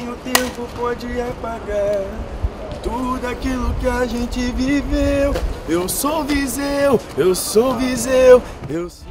Nem o tempo pode apagar tudo aquilo que a gente viveu. Eu sou Viseu, eu sou Viseu, eu sou.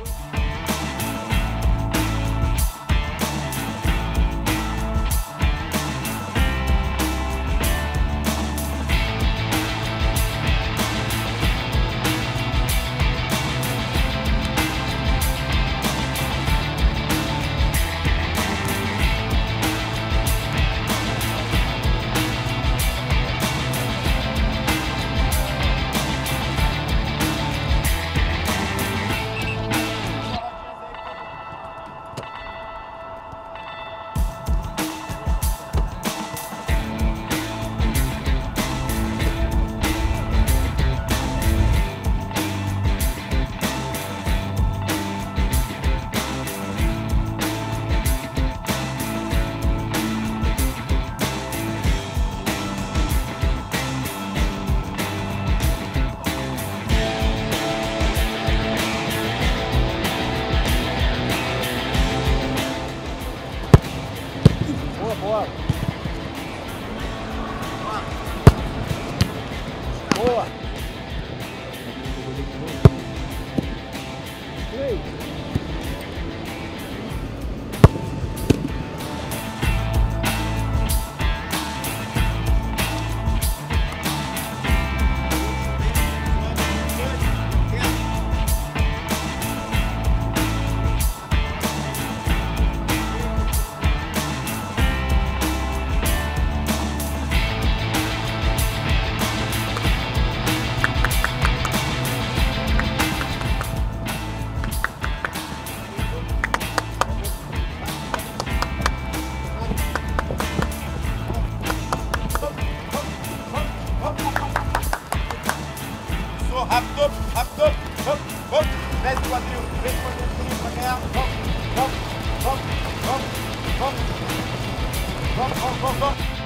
Desce o quadril, vem com o quadril para ganhar. Vamos, vamos, vamos, vamos, vamos, vamos, vamos, vamos.